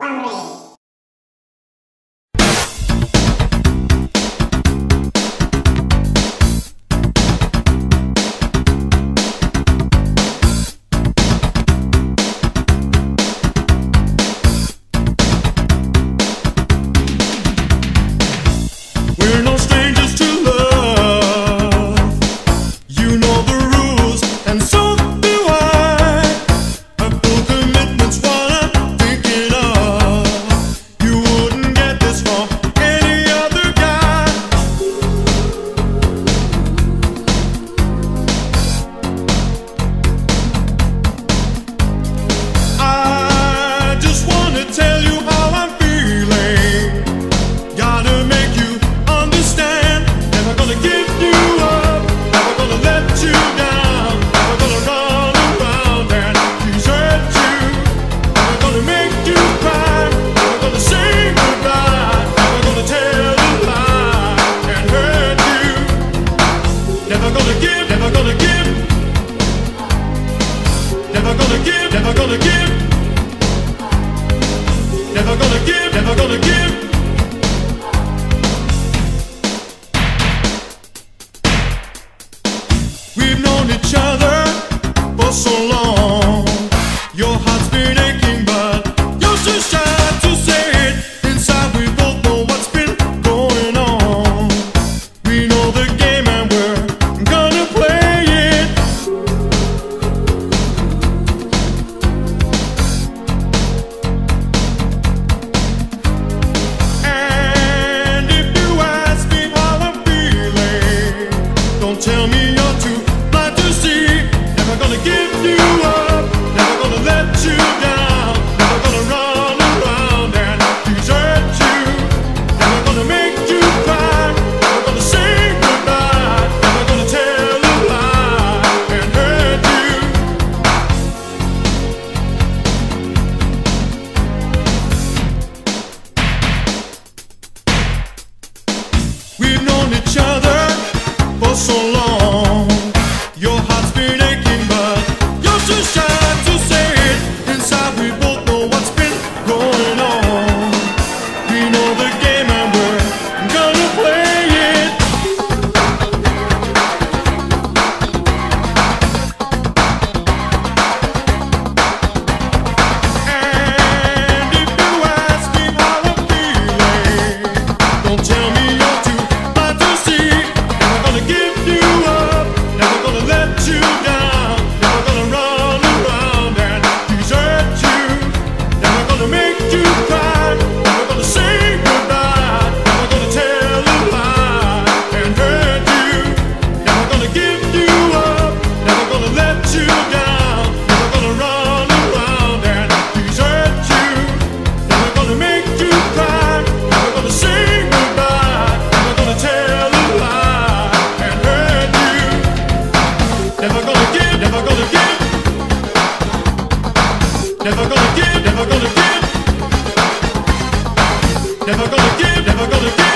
Amém. never gonna give, never gonna give. Never gonna give, never gonna give. Never gonna give, never gonna give. tell me you're too blind to see. Never gonna give. never gonna give, never gonna give. Never gonna give, never gonna give.